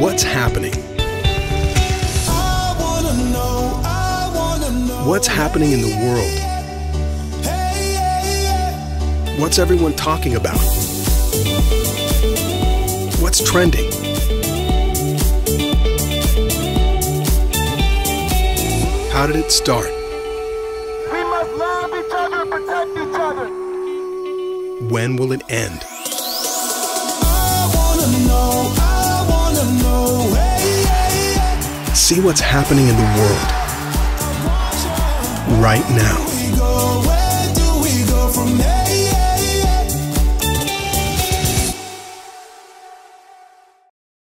What's happening? What's happening in the world? What's everyone talking about? What's trending? How did it start? We must love each other protect each other. When will it end? See what's happening in the world right now.